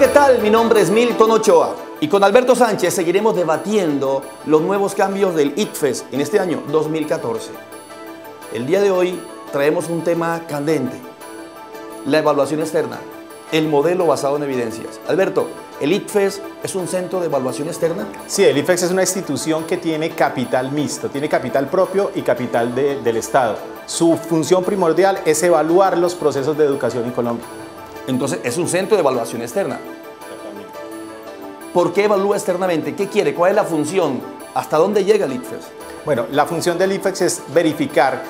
¿qué tal? Mi nombre es Milton Ochoa y con Alberto Sánchez seguiremos debatiendo los nuevos cambios del ITFES en este año 2014. El día de hoy traemos un tema candente, la evaluación externa, el modelo basado en evidencias. Alberto, ¿el ITFES es un centro de evaluación externa? Sí, el ITFES es una institución que tiene capital mixto, tiene capital propio y capital de- del Estado. Su función primordial es evaluar los procesos de educación en Colombia. Entonces, es un centro de evaluación externa. ¿Por qué evalúa externamente? ¿Qué quiere? ¿Cuál es la función? ¿Hasta dónde llega el ITFES? Bueno, la función del IFEX es verificar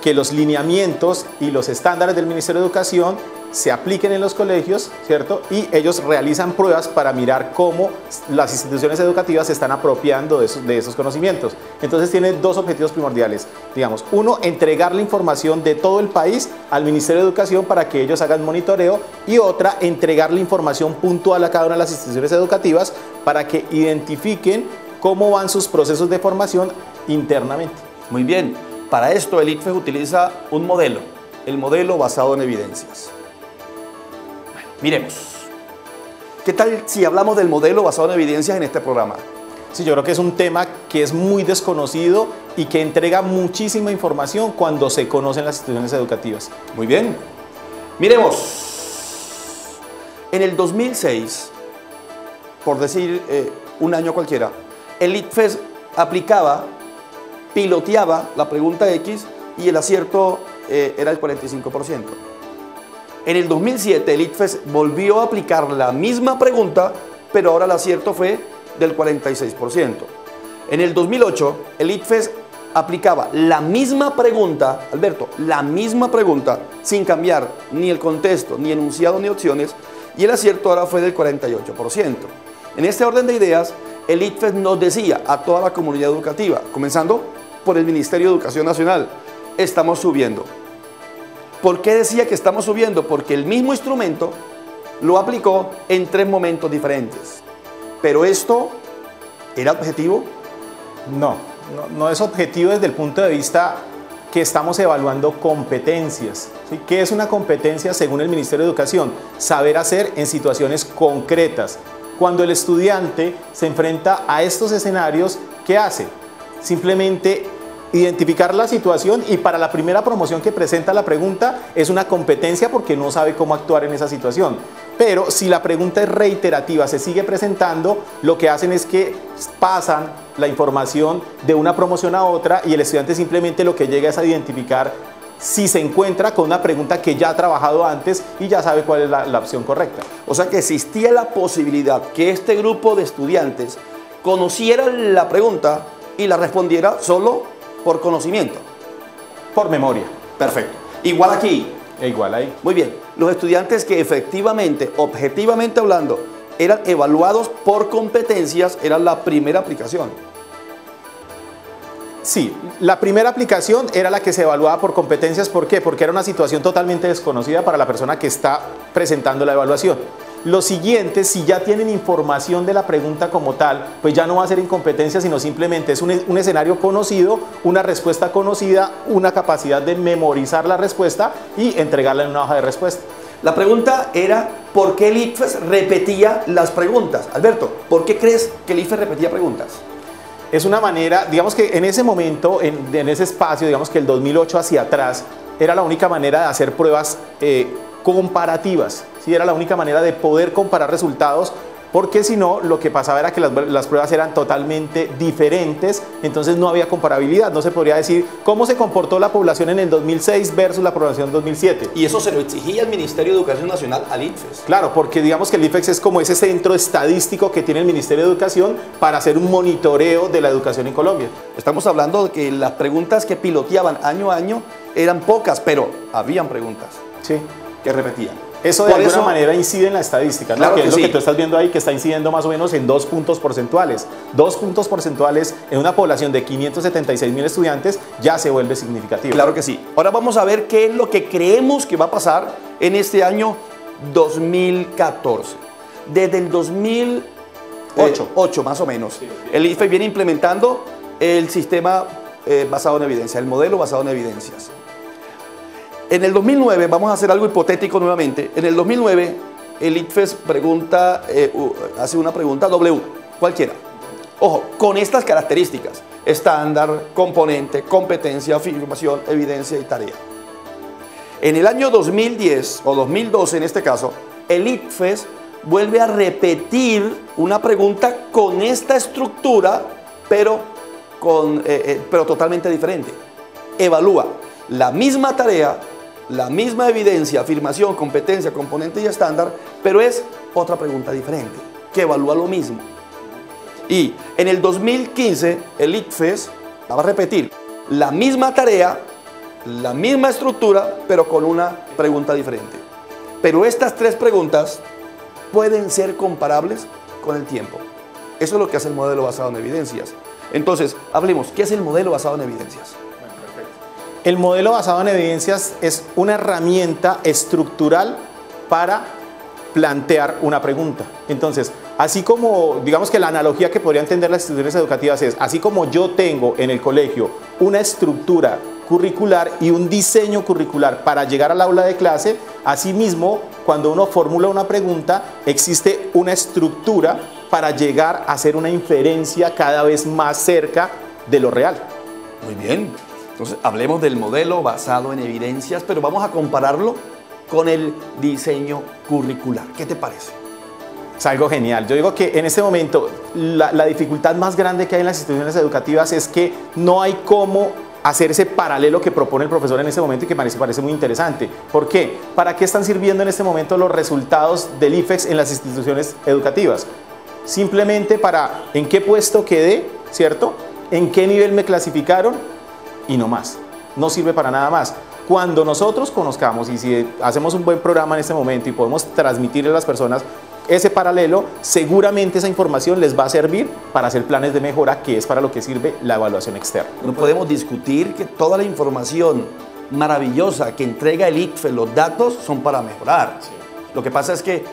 que los lineamientos y los estándares del Ministerio de Educación se apliquen en los colegios, ¿cierto? Y ellos realizan pruebas para mirar cómo las instituciones educativas se están apropiando de esos, conocimientos. Entonces tiene dos objetivos primordiales. Digamos, uno, entregar la información de todo el país al Ministerio de Educación para que ellos hagan monitoreo y otra, entregar la información puntual a cada una de las instituciones educativas para que identifiquen cómo van sus procesos de formación internamente. Muy bien, para esto el ITFES utiliza un modelo, el modelo basado en evidencias. Miremos. ¿Qué tal si hablamos del modelo basado en evidencias en este programa? Sí, yo creo que es un tema que es muy desconocido y que entrega muchísima información cuando se conocen las instituciones educativas. Muy bien. Miremos. En el 2006, por decir eh, un año cualquiera, el ITFES aplicaba, piloteaba la pregunta X y el acierto eh, era el 45%. En el 2007, el ITFES volvió a aplicar la misma pregunta, pero ahora el acierto fue del 46%. En el 2008, el ITFES aplicaba la misma pregunta, Alberto, la misma pregunta, sin cambiar ni el contexto, ni enunciado, ni opciones, y el acierto ahora fue del 48%. En este orden de ideas, el ITFES nos decía a toda la comunidad educativa, comenzando por el Ministerio de Educación Nacional, estamos subiendo. ¿Por qué decía que estamos subiendo? Porque el mismo instrumento lo aplicó en tres momentos diferentes. Pero esto era objetivo. No, no, es objetivo desde el punto de vista que estamos evaluando competencias. ¿Qué es una competencia según el Ministerio de Educación? Saber hacer en situaciones concretas. Cuando el estudiante se enfrenta a estos escenarios, ¿qué hace? Simplemente identificar la situación y para la primera promoción que presenta la pregunta es una competencia porque no sabe cómo actuar en esa situación. Pero si la pregunta es reiterativa, se sigue presentando, lo que hacen es que pasan la información de una promoción a otra y el estudiante simplemente lo que llega es a identificar si se encuentra con una pregunta que ya ha trabajado antes y ya sabe cuál es la, opción correcta. O sea que existía la posibilidad que este grupo de estudiantes conociera la pregunta y la respondiera solo por conocimiento. Por memoria. Perfecto. Igual aquí. E igual ahí. Muy bien. Los estudiantes que efectivamente, objetivamente hablando, eran evaluados por competencias, era la primera aplicación. Sí, la primera aplicación era la que se evaluaba por competencias. ¿Por qué? Porque era una situación totalmente desconocida para la persona que está presentando la evaluación. Los siguientes, si ya tienen información de la pregunta como tal, pues ya no va a ser incompetencia, sino simplemente es un, un, escenario conocido, una respuesta conocida, una capacidad de memorizar la respuesta y entregarla en una hoja de respuesta. La pregunta era, ¿por qué el IFES repetía las preguntas? Alberto, ¿por qué crees que el IFES repetía preguntas? Es una manera, digamos que en ese momento, en, ese espacio, digamos que el 2008 hacia atrás, era la única manera de hacer pruebas eh, comparativas. ¿sí? Era la única manera de poder comparar resultados, porque si no, lo que pasaba era que las, las, pruebas eran totalmente diferentes, entonces no había comparabilidad. No se podría decir cómo se comportó la población en el 2006 versus la población en 2007. Y eso se lo exigía el Ministerio de Educación Nacional al IFES. Claro, porque digamos que el IFEX es como ese centro estadístico que tiene el Ministerio de Educación para hacer un monitoreo de la educación en Colombia. Estamos hablando de que las preguntas que piloteaban año a año eran pocas, pero habían preguntas. Sí. Que repetían. Eso de Por alguna eso, manera incide en la estadística, ¿no? Claro que, que es sí. lo que tú estás viendo ahí, que está incidiendo más o menos en dos puntos porcentuales. Dos puntos porcentuales en una población de 576 mil estudiantes ya se vuelve significativo. Claro que sí. Ahora vamos a ver qué es lo que creemos que va a pasar en este año 2014. Desde el 2008 8, más o menos, sí, sí. el IFE viene implementando el sistema eh, basado en evidencia, el modelo basado en evidencias. En el 2009, vamos a hacer algo hipotético nuevamente, en el 2009 el ITFES pregunta, eh, hace una pregunta W, cualquiera. Ojo, con estas características, estándar, componente, competencia, afirmación, evidencia y tarea. En el año 2010 o 2012 en este caso, el ITFES vuelve a repetir una pregunta con esta estructura, pero, con, eh, eh, pero totalmente diferente. Evalúa la misma tarea, la misma evidencia, afirmación, competencia, componente y estándar, pero es otra pregunta diferente, que evalúa lo mismo. Y en el 2015, el ITFES va a repetir la misma tarea, la misma estructura, pero con una pregunta diferente. Pero estas tres preguntas pueden ser comparables con el tiempo. Eso es lo que hace el modelo basado en evidencias. Entonces, hablemos, ¿qué es el modelo basado en evidencias? El modelo basado en evidencias es una herramienta estructural para plantear una pregunta. Entonces, así como, digamos que la analogía que podría entender las instituciones educativas es, así como yo tengo en el colegio una estructura curricular y un diseño curricular para llegar al aula de clase, asimismo, cuando uno formula una pregunta, existe una estructura para llegar a hacer una inferencia cada vez más cerca de lo real. Muy bien. Entonces, hablemos del modelo basado en evidencias, pero vamos a compararlo con el diseño curricular. ¿Qué te parece? Es algo genial. Yo digo que en este momento la, dificultad más grande que hay en las instituciones educativas es que no hay cómo hacer ese paralelo que propone el profesor en este momento y que parece, parece muy interesante. ¿Por qué? ¿Para qué están sirviendo en este momento los resultados del IFEX en las instituciones educativas? Simplemente para en qué puesto quedé, ¿cierto? ¿En qué nivel me clasificaron? Y no más. No sirve para nada más. Cuando nosotros conozcamos y si hacemos un buen programa en este momento y podemos transmitirle a las personas ese paralelo, seguramente esa información les va a servir para hacer planes de mejora, que es para lo que sirve la evaluación externa. No podemos discutir que toda la información maravillosa que entrega el ICFE, los datos, son para mejorar. Lo que pasa es que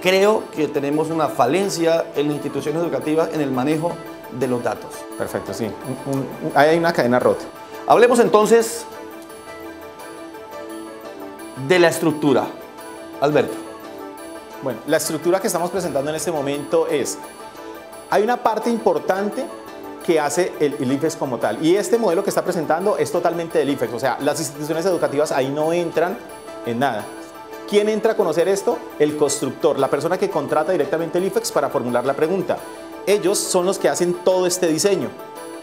creo que tenemos una falencia en las instituciones educativas en el manejo de los datos. Perfecto, sí. ahí hay una cadena rota. Hablemos entonces de la estructura. Alberto. Bueno, la estructura que estamos presentando en este momento es, hay una parte importante que hace el, el, IFEX como tal. Y este modelo que está presentando es totalmente del IFEX, o sea, las instituciones educativas ahí no entran en nada. ¿Quién entra a conocer esto? El constructor, la persona que contrata directamente el IFEX para formular la pregunta. Ellos son los que hacen todo este diseño.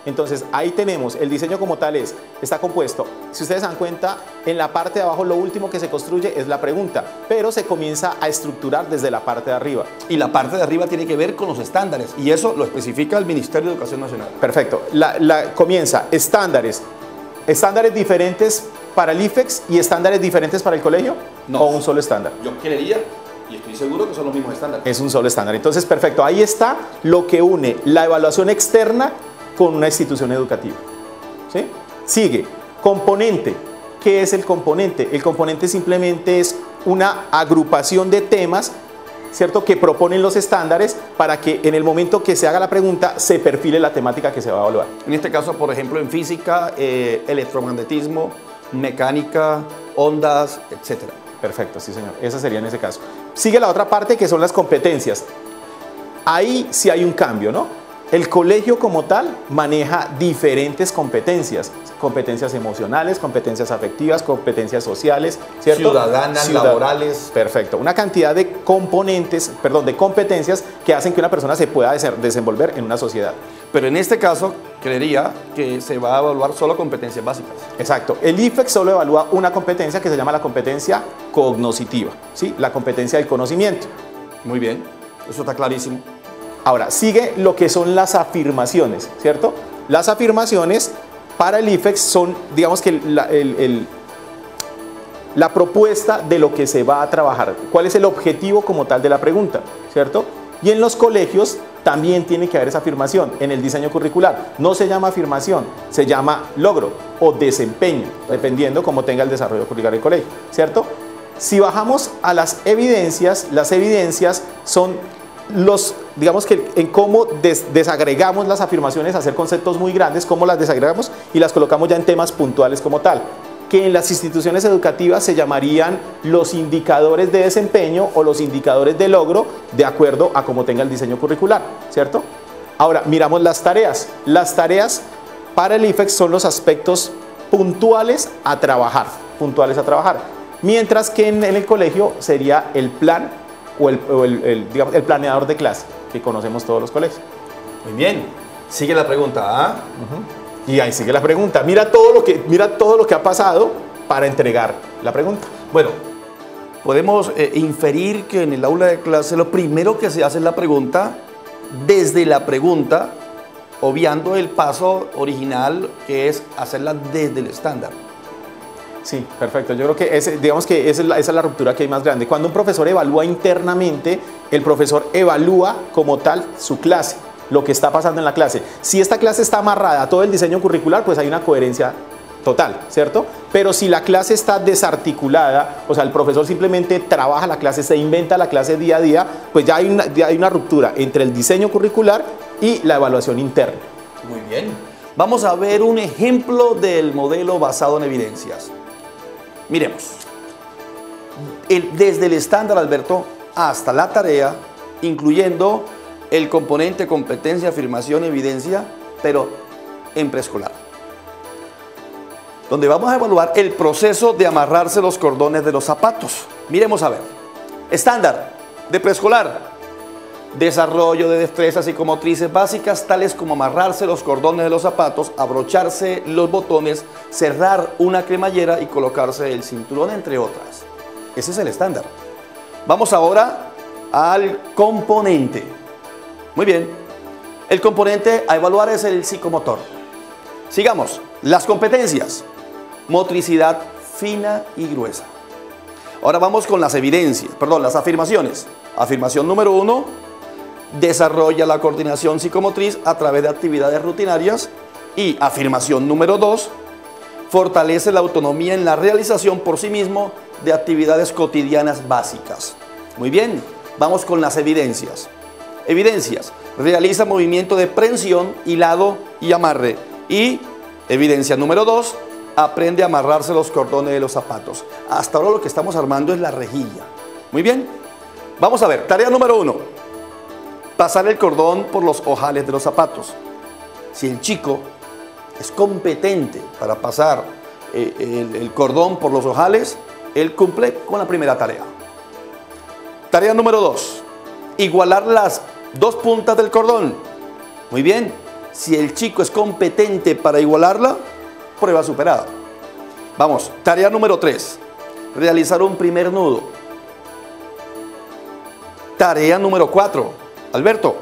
Entonces ahí tenemos, el diseño como tal es, está compuesto, si ustedes dan cuenta, en la parte de abajo lo último que se construye es la pregunta, pero se comienza a estructurar desde la parte de arriba. Y la parte de arriba tiene que ver con los estándares, y eso lo especifica el Ministerio de Educación Nacional. Perfecto, la, comienza estándares, estándares diferentes para el IFEX y estándares diferentes para el colegio, no, o un solo estándar. Yo creería y estoy seguro que son los mismos estándares. Es un solo estándar. Entonces, perfecto. Ahí está lo que une la evaluación externa con una institución educativa. ¿sí? Sigue, componente. ¿Qué es el componente? El componente simplemente es una agrupación de temas ¿cierto? que proponen los estándares para que en el momento que se haga la pregunta se perfile la temática que se va a evaluar. En este caso, por ejemplo, en física, eh, electromagnetismo, mecánica, ondas, etc. Perfecto, sí señor. Esa sería en ese caso. Sigue la otra parte que son las competencias. Ahí sí hay un cambio, ¿no? El colegio como tal maneja diferentes competencias, competencias emocionales, competencias afectivas, competencias sociales, ciudadanas, laborales. Perfecto, una cantidad de componentes, perdón, de competencias que hacen que una persona se pueda desenvolver en una sociedad. Pero en este caso, creería que se va a evaluar solo competencias básicas. Exacto. El IFEX solo evalúa una competencia que se llama la competencia cognoscitiva, ¿sí? la competencia del conocimiento. Muy bien, eso está clarísimo. Ahora, sigue lo que son las afirmaciones, ¿cierto? Las afirmaciones para el IFEX son, digamos que la, la propuesta de lo que se va a trabajar, cuál es el objetivo como tal de la pregunta, ¿cierto? Y en los colegios también tiene que haber esa afirmación en el diseño curricular. No se llama afirmación, se llama logro o desempeño, dependiendo cómo tenga el desarrollo curricular del colegio, ¿cierto? Si bajamos a las evidencias, las evidencias son los, digamos que en cómo desagregamos las afirmaciones, hacer conceptos muy grandes, cómo las desagregamos y las colocamos ya en temas puntuales como tal. que en las instituciones educativas se llamarían los indicadores de desempeño o los indicadores de logro de acuerdo a cómo tenga el diseño curricular, ¿cierto? Ahora, miramos las tareas. Las tareas para el IFEX son los aspectos puntuales a trabajar, puntuales a trabajar. Mientras que en, el colegio sería el plan o, el, planeador de clase, que conocemos todos los colegios. Muy bien. Sigue la pregunta. ¿ah? Y ahí sigue la pregunta. Mira todo, lo que, mira todo lo que ha pasado para entregar la pregunta. Bueno, podemos eh, inferir que en el aula de clase lo primero que se hace es la pregunta desde la pregunta, obviando el paso original que es hacerla desde el estándar. Sí, perfecto. Yo creo que ese, digamos que esa es, la, esa es la ruptura que hay más grande. Cuando un profesor evalúa internamente, el profesor evalúa como tal su clase lo que está pasando en la clase. Si esta clase está amarrada a todo el diseño curricular, pues hay una coherencia total, ¿cierto? Pero si la clase está desarticulada, o sea, el profesor simplemente trabaja la clase, se inventa la clase día a día, pues ya hay una, hay una ruptura entre el diseño curricular y la evaluación interna. Muy bien. Vamos a ver un ejemplo del modelo basado en evidencias. Miremos. desde el estándar, Alberto, hasta la tarea, incluyendo el componente competencia, afirmación, evidencia, pero en preescolar. Donde vamos a evaluar el proceso de amarrarse los cordones de los zapatos. Miremos a ver. Estándar de preescolar. Desarrollo de destrezas psicomotrices básicas tales como amarrarse los cordones de los zapatos, abrocharse los botones, cerrar una cremallera y colocarse el cinturón, entre otras. Ese es el estándar. Vamos ahora al componente. Muy bien. El componente a evaluar es el psicomotor. Sigamos. Las competencias. Motricidad fina y gruesa. Ahora vamos con las evidencias, perdón, las afirmaciones. Afirmación número uno, desarrolla la coordinación psicomotriz a través de actividades rutinarias. Y afirmación número dos, fortalece la autonomía en la realización por sí mismo de actividades cotidianas básicas. Muy bien, vamos con las evidencias. Evidencias. Realiza movimiento de prensión, hilado y amarre. Y evidencia número dos, aprende a amarrarse los cordones de los zapatos. Hasta ahora lo que estamos armando es la rejilla. Muy bien. Vamos a ver, tarea número uno. Pasar el cordón por los ojales de los zapatos. Si el chico es competente para pasar eh, el, cordón por los ojales, él cumple con la primera tarea. Tarea número dos. Igualar las dos puntas del cordón. Muy bien, si el chico es competente para igualarla, prueba superada. Vamos, tarea número 3. Realizar un primer nudo. Tarea número 4. Alberto,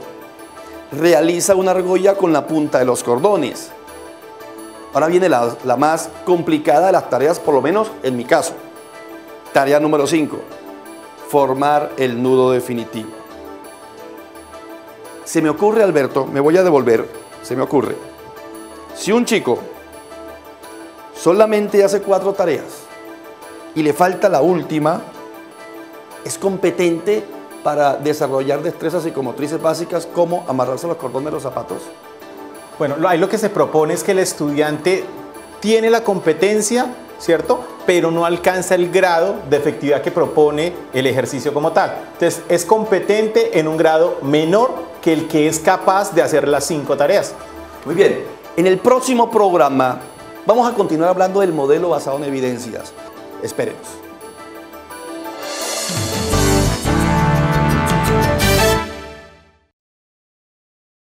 realiza una argolla con la punta de los cordones. Ahora viene la, más complicada de las tareas, por lo menos en mi caso. Tarea número 5. Formar el nudo definitivo. Se me ocurre, Alberto, me voy a devolver, se me ocurre. Si un chico solamente hace cuatro tareas y le falta la última, es competente para desarrollar destrezas psicomotrices básicas como amarrarse los cordones de los zapatos? Bueno, ahí lo que se propone es que el estudiante tiene la competencia, ¿cierto? Pero no alcanza el grado de efectividad que propone el ejercicio como tal. Entonces, es competente en un grado menor que el que es capaz de hacer las cinco tareas. Muy bien, en el próximo programa vamos a continuar hablando del modelo basado en evidencias. Esperemos.